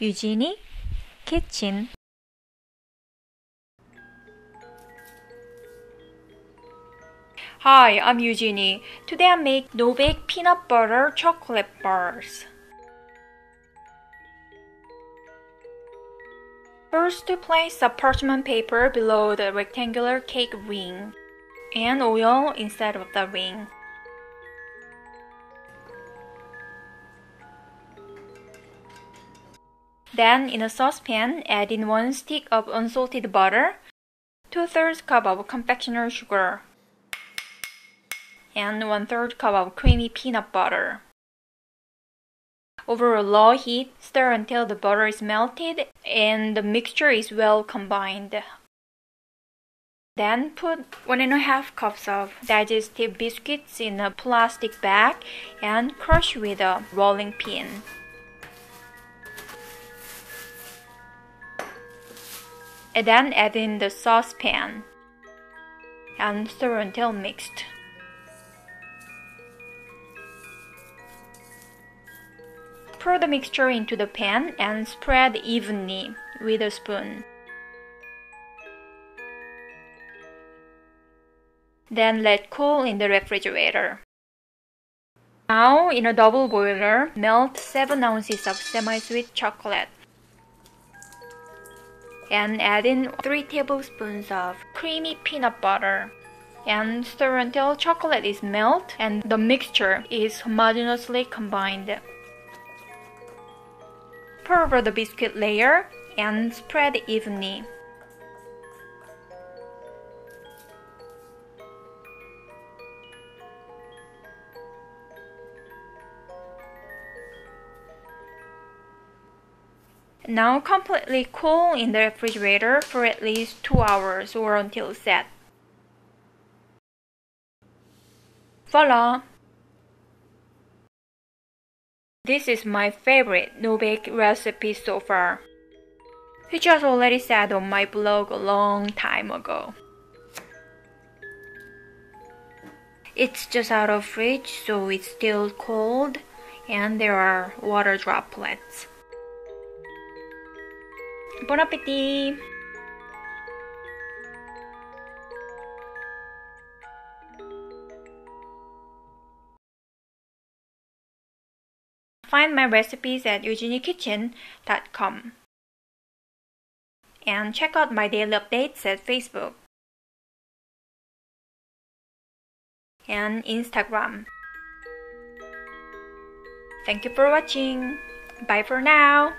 Eugenie Kitchen Hi, I'm Eugenie. Today I make no-bake peanut butter chocolate bars. First, place a parchment paper below the rectangular cake ring and oil instead of the ring. Then, in a saucepan, add in 1 stick of unsalted butter, 2 thirds cup of confectioner sugar, and 1 third cup of creamy peanut butter. Over a low heat, stir until the butter is melted and the mixture is well combined. Then put one and a half cups of digestive biscuits in a plastic bag and crush with a rolling pin. And then add in the saucepan and stir until mixed. Pour the mixture into the pan and spread evenly with a spoon. Then let cool in the refrigerator. Now, in a double boiler, melt 7 ounces of semi-sweet chocolate and add in 3 tablespoons of creamy peanut butter and stir until chocolate is melt and the mixture is homogeneously combined. Pour over the biscuit layer and spread evenly. Now completely cool in the refrigerator for at least 2 hours or until set. Voila! This is my favorite no-bake recipe so far, which was already said on my blog a long time ago. It's just out of fridge so it's still cold and there are water droplets. Bon appetit! Find my recipes at eugeniekitchen.com and check out my daily updates at Facebook and Instagram. Thank you for watching. Bye for now.